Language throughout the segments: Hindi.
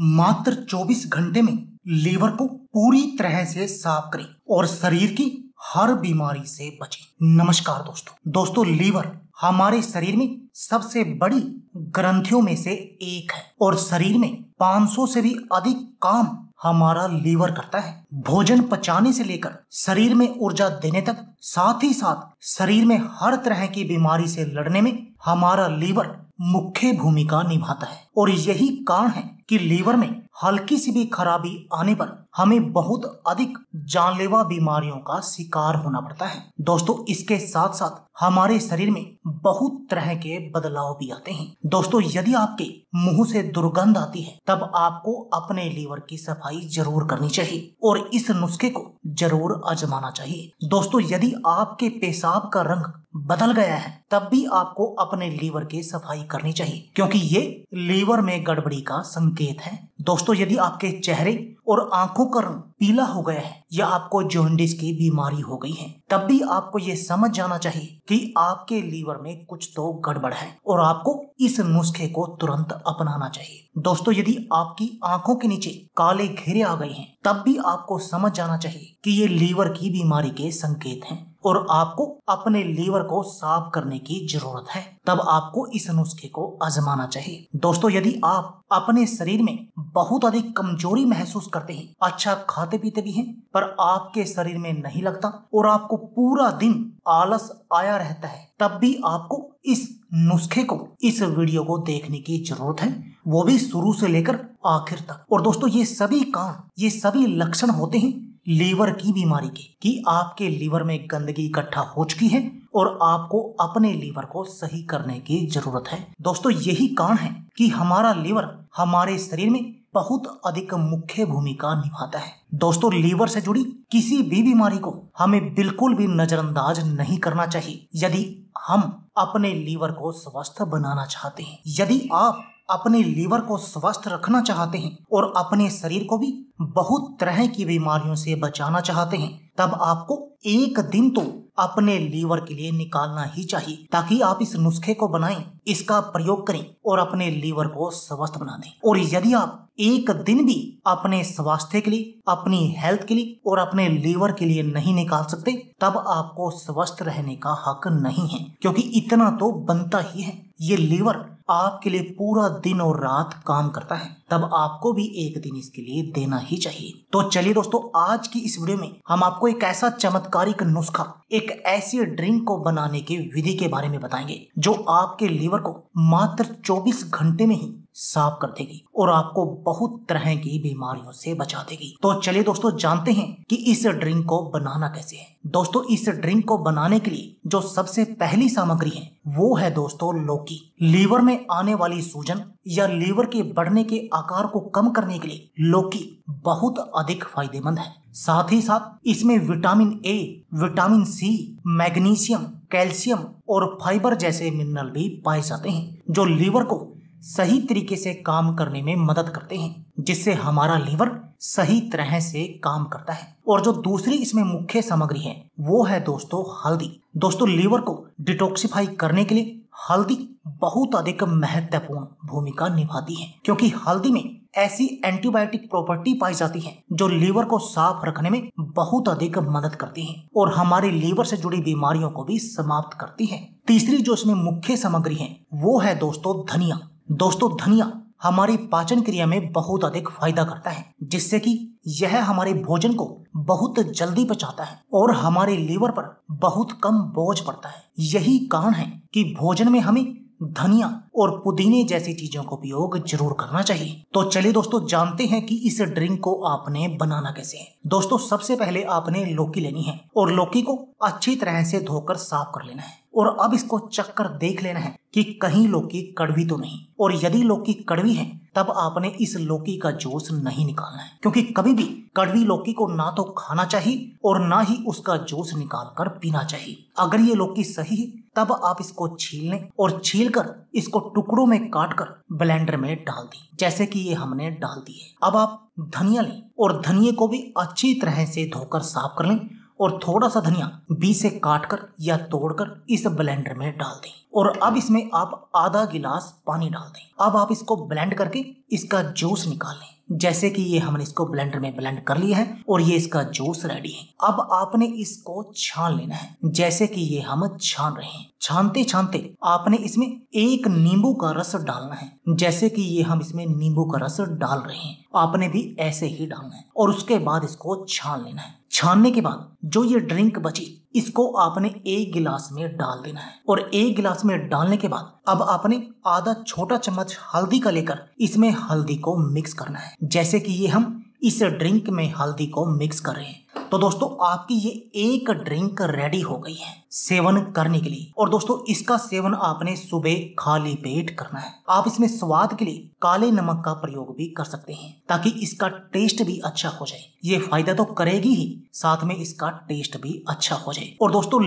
मात्र 24 घंटे में लीवर को पूरी तरह से साफ़ करें और शरीर की हर बीमारी से बचें। नमस्कार दोस्तों। दोस्तों, लीवर हमारे शरीर में सबसे बड़ी ग्रंथियों में से एक है और शरीर में 500 से भी अधिक काम हमारा लीवर करता है। भोजन पचाने से लेकर शरीर में ऊर्जा देने तक, साथ ही साथ शरीर में हर तरह की बीमारी से लड़ने में हमारा लीवर मुख्य भूमिका निभाता है। और यही कारण है कि लीवर में हल्की सी भी खराबी आने पर हमें बहुत अधिक जानलेवा बीमारियों का शिकार होना पड़ता है। दोस्तों, इसके साथ साथ हमारे शरीर में बहुत तरह के बदलाव भी आते हैं। दोस्तों, यदि आपके मुँह से दुर्गंध आती है, तब आपको अपने लीवर की सफ़ाई ज़रूर करनी चाहिए और इस नुस्खे को ज़रूर आजमाना चाहिए। दोस्तों, यदि आपके पेशाब का रंग बदल गया है, तब भी आपको अपने लीवर की सफ़ाई करनी चाहिए, क्योंकि ये लीवर में गड़बड़ी का संकेत है। दोस्तों, यदि आपके चेहरे और आँखों का रंग पीला हो गया है या आपको जॉन्डिस की बीमारी हो गई है, तब भी आपको ये समझ जाना चाहिए कि आपके लीवर में कुछ तो गड़बड़ है और आपको इस नुस्खे को तुरंत अपनाना चाहिए। दोस्तों, यदि आपकी आँखों के नीचे काले घेरे आ गए हैं, तब भी आपको समझ जाना चाहिए कि ये लीवर की बीमारी के संकेत हैं। और आपको अपने लीवर को साफ़ करने की ज़रूरत है। तब आपको इस नुस्खे को आजमाना चाहिए। दोस्तों, यदि आप अपने शरीर में बहुत अधिक कमज़ोरी महसूस करते हैं अच्छा खाते पीते भी हैं, पर आपके शरीर में नहीं लगता और आपको पूरा दिन आलस आया रहता है, तब भी आपको इस नुस्खे को, इस वीडियो को देखने की ज़रूरत है। वो भी शुरू से लेकर आखिर तक। और दोस्तों, ये सभी काम, ये सभी लक्षण होते हैं लीवर की बीमारी के, कि आपके लीवर में गंदगी इकट्ठा हो चुकी है और आपको अपने लीवर को सही करने की ज़रूरत है। दोस्तों, यही कारण है कि हमारा लीवर हमारे शरीर में बहुत अधिक मुख्य भूमिका निभाता है। दोस्तों, लीवर से जुड़ी किसी भी बीमारी को हमें बिल्कुल भी नजरअंदाज नहीं करना चाहिए। यदि हम अपने लीवर को स्वस्थ बनाना चाहते हैं, यदि आप अपने लीवर को स्वस्थ रखना चाहते हैं और अपने शरीर को भी बहुत तरह की बीमारियों से बचाना चाहते हैं। तब आपको एक दिन तो अपने लीवर के लिए निकालना ही चाहिए, ताकि आप इस नुस्खे को बनाएँ, इसका प्रयोग करें और अपने लीवर को स्वस्थ बना दें। और यदि आप एक दिन भी अपने स्वास्थ्य के लिए, अपनी हेल्थ के लिए और अपने लीवर के लिए नहीं निकाल सकते, तब आपको स्वस्थ रहने का हक नहीं है, क्योंकि इतना तो बनता ही है। ये लीवर आपके लिए पूरा दिन और रात काम करता है। तब आपको भी एक दिन इसके लिए देना ही चाहिए। तो चलिए दोस्तों, आज की इस वीडियो में हम आपको एक ऐसा चमत्कारिक नुस्खा, एक ऐसी ड्रिंक को बनाने के विधि के बारे में बताएँगे, जो आपके लीवर को मात्र 24 घंटे में ही साफ़ कर देगी और आपको बहुत तरह की बीमारियों से बचा देगी। तो चलिए दोस्तों, जानते हैं कि इस ड्रिंक को बनाना कैसे है। दोस्तों, इस ड्रिंक को बनाने के लिए जो सबसे पहली सामग्री है, वो है दोस्तों लौकी। लीवर में आने वाली सूजन या लीवर के बढ़ने के आकार को कम करने के लिए लौकी बहुत अधिक फ़ायदेमंद है। साथ ही साथ, इसमें vitamin A, vitamin C, magnesium, calcium और फाइबर जैसे मिनरल भी पाए जाते हैं, जो लीवर को सही तरीके से काम करने में मदद करते हैं, जिससे हमारा लीवर सही तरह से काम करता है। और जो दूसरी इसमें मुख्य सामग्री है, वो है दोस्तों हल्दी। दोस्तों, लीवर को डिटॉक्सिफाई करने के लिए हल्दी बहुत अधिक महत्वपूर्ण भूमिका निभाती है, क्योंकि हल्दी में ऐसी एंटीबायोटिक प्रॉपर्टी पाई जाती है, जो लीवर को साफ़ रखने में बहुत अधिक मदद करती है और हमारे लीवर से जुड़ी बीमारियों को भी समाप्त करती है। तीसरी जो इसमें मुख्य सामग्री है, वो है दोस्तों धनिया। दोस्तों, धनिया हमारी पाचन क्रिया में बहुत अधिक फ़ायदा करता है, जिससे कि यह हमारे भोजन को बहुत जल्दी पचाता है और हमारे लीवर पर बहुत कम बोझ पड़ता है। यही कारण है कि भोजन में हमें धनिया और पुदीने जैसी चीज़ों का उपयोग ज़रूर करना चाहिए। तो चलिए दोस्तों, जानते हैं कि इस ड्रिंक को आपने बनाना कैसे है। दोस्तों, सबसे पहले आपने लौकी लेनी है और लौकी को अच्छी तरह से धोकर साफ़ कर लेना है और अब इसको चक्कर देख लेना है कि कहीं लौकी कड़वी तो नहीं। और यदि लौकी कड़वी है, तब आपने इस लौकी का जूस नहीं निकालना है, क्योंकि कभी भी कड़वी लौकी को ना तो खाना चाहिए और ना ही उसका जूस निकाल कर पीना चाहिए। अगर ये लौकी सही है तब आप इसको छील लें और छील कर इसको टुकड़ों में काट कर ब्लेंडर में डाल दी, जैसे कि ये हमने डाल दी है। अब आप धनिया लें और धनिया को भी अच्छी तरह से धोकर साफ़ कर लें और थोड़ा सा धनिया बीच से काट कर या तोड़कर इस ब्लेंडर में डाल दें। और अब इसमें आप आधा गिलास पानी डाल दें। अब आप इसको ब्लेंड करके इसका जूस निकाल लें। जैसे कि ये हमने इसको ब्लेंडर में ब्लेंड कर लिया है और ये इसका जूस रेडी है। अब आपने इसको छान लेना है, जैसे कि ये हम छान रहे हैं। छानते छानते आपने इसमें एक नींबू का रस डालना है, जैसे कि ये हम इसमें नींबू का रस डाल रहे हैं। आपने भी ऐसे ही डालना है और उसके बाद इसको छान लेना है। छानने के बाद जो ये ड्रिंक बची इसको आपने एक गिलास में डाल देना है। और एक गिलास में डालने के बाद अब आपने आधा छोटा चम्मच हल्दी का लेकर इसमें हल्दी को मिक्स करना है। जैसे कि ये हम इस ड्रिंक में हल्दी को मिक्स कर रहे हैं। तो दोस्तों, आपकी ये एक ड्रिंक रेडी हो गई है। सेवन करने के लिए। और दोस्तों, इसका सेवन आपने सुबह खाली पेट करना है। आप इसमें स्वाद के लिए काले नमक का प्रयोग भी कर सकते हैं, ताकि इसका टेस्ट भी अच्छा हो जाए। ये फ़ायदा तो करेगी ही, साथ में इसका टेस्ट भी अच्छा हो जाए। और दोस्तों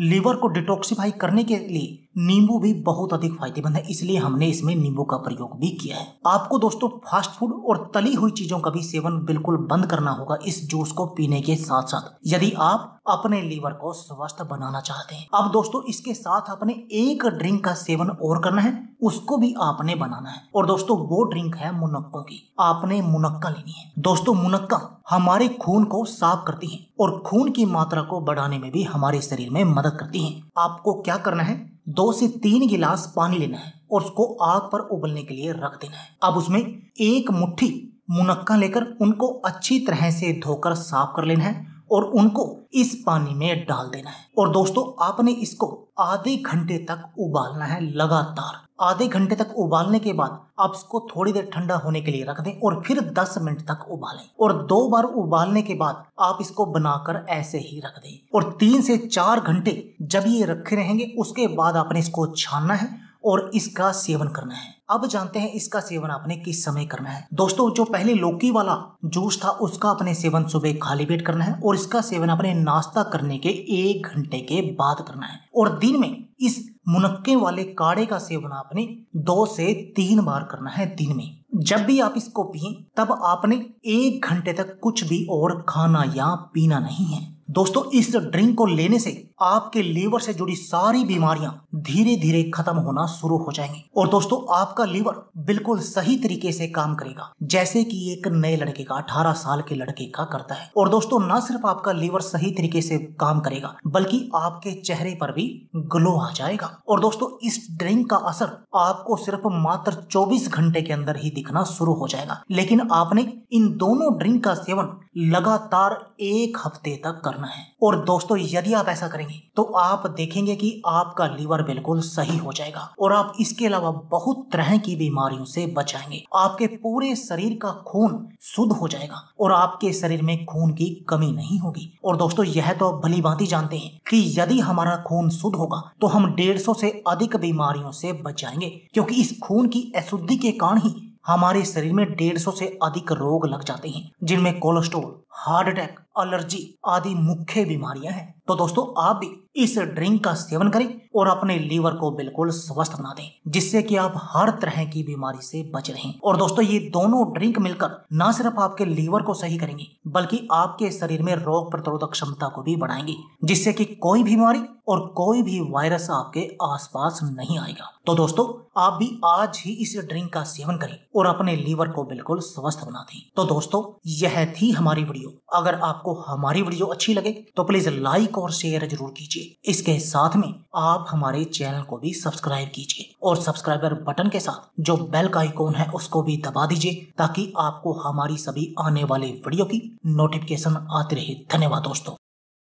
लीवर को डिटॉक्सिफाई करने के लिए नींबू भी बहुत अधिक फ़ायदेमंद है, इसलिए हमने इसमें नींबू का प्रयोग भी किया है। आपको दोस्तों, फास्ट फ़ूड और तली हुई चीज़ों का भी सेवन बिल्कुल बंद करना होगा इस जूस को पीने के साथ साथ यदि आप अपने लीवर को स्वस्थ बनाना चाहते हैं। अब दोस्तों, इसके साथ आपने एक ड्रिंक का सेवन और करना है, उसको भी आपने बनाना है। और दोस्तों, वो ड्रिंक है मुनक्कों की। आपने मुनक्का लेनी है। दोस्तों, मुनक्का हमारे खून को साफ़ करती है और खून की मात्रा को बढ़ाने में भी हमारे शरीर में मदद करती है। आपको क्या करना है? दो से तीन गिलास पानी लेना है और उसको आग पर उबलने के लिए रख देना है। अब उसमें एक मुट्ठी मुनक्का लेकर उनको अच्छी तरह से धोकर साफ़ कर लेना है और उनको इस पानी में डाल देना है। और दोस्तों, आपने इसको आधे घंटे तक उबालना है लगातार। आधे घंटे तक उबालने के बाद आप इसको थोड़ी देर ठंडा होने के लिए रख दें और फिर 10 मिनट तक उबालें। और दो बार उबालने के बाद आप इसको बनाकर ऐसे ही रख दें। और तीन से चार घंटे जब ये रखे रहेंगे, उसके बाद आपने इसको छानना है और इसका सेवन करना है। अब जानते हैं इसका सेवन आपने किस समय करना है। दोस्तों, जो पहले लौकी वाला जूस था, उसका अपने सेवन सुबह खाली पेट करना है और इसका सेवन अपने नाश्ता करने के एक घंटे के बाद करना है। और दिन में इस मुनक्के वाले काढ़े का सेवन आपने दो से तीन बार करना है दिन में। जब भी आप इसको पिए, तब आपने एक घंटे तक कुछ भी और खाना या पीना नहीं है। दोस्तों, इस ड्रिंक को लेने से आपके लीवर से जुड़ी सारी बीमारियाँ धीरे धीरे खत्म होना शुरू हो जाएँगी। और दोस्तों, आपका लीवर बिल्कुल सही तरीके से काम करेगा, जैसे कि एक नए लड़के का 18 साल के लड़के का करता है। और दोस्तों, न सिर्फ़ आपका लीवर सही तरीके से काम करेगा, बल्कि आपके चेहरे पर भी ग्लो आ जाएगा। और दोस्तों, इस ड्रिंक का असर आपको सिर्फ़ मात्र चौबीस घंटे के अंदर ही दिखना शुरू हो जाएगा। लेकिन आपने इन दोनों ड्रिंक का सेवन लगातार एक हफ़्ते तक करना है। और दोस्तों, यदि आप ऐसा करेंगे तो आप देखेंगे कि आपका लीवर बिल्कुल सही हो जाएगा और आप इसके अलावा बहुत तरह की बीमारियों से बचाएँगे आपके पूरे शरीर का खून शुद्ध हो जाएगा और आपके शरीर में खून की कमी नहीं होगी। और दोस्तों, यह तो भली भांति जानते हैं कि यदि हमारा खून शुद्ध होगा तो हम डेढ़ सौ से अधिक बीमारियों से बच जाएँगे, क्योंकि इस खून की अशुद्धि के कारण ही हमारे शरीर में डेढ़ सौ से अधिक रोग लग जाते हैं, जिनमें कोलेस्ट्रोल हार्ट अटैक, एलर्जी आदि मुख्य बीमारियाँ हैं। तो दोस्तों, आप भी इस ड्रिंक का सेवन करें और अपने लीवर को बिल्कुल स्वस्थ बना दें, जिससे कि आप हर तरह की बीमारी से बच रहें। और दोस्तों, ये दोनों ड्रिंक मिलकर न सिर्फ़ आपके लीवर को सही करेंगे, बल्कि आपके शरीर में रोग प्रतिरोधक क्षमता को भी बढ़ाएँगे, जिससे कि कोई बीमारी और कोई भी वायरस आपके आसपास नहीं आएगा। तो दोस्तों, आप भी आज ही इस ड्रिंक का सेवन करें और अपने लीवर को बिल्कुल स्वस्थ बना दें। तो दोस्तों, यह थी हमारी वीडियो। अगर आपको हमारी वीडियो अच्छी लगे तो प्लीज़ लाइक और शेयर ज़रूर कीजिए। इसके साथ में आप हमारे चैनल को भी सब्सक्राइब कीजिए और सब्सक्राइबर बटन के साथ जो बेल का आइकॉन है, उसको भी दबा दीजिए, ताकि आपको हमारी सभी आने वाले वीडियो की नोटिफिकेशन आती रहे। धन्यवाद दोस्तों।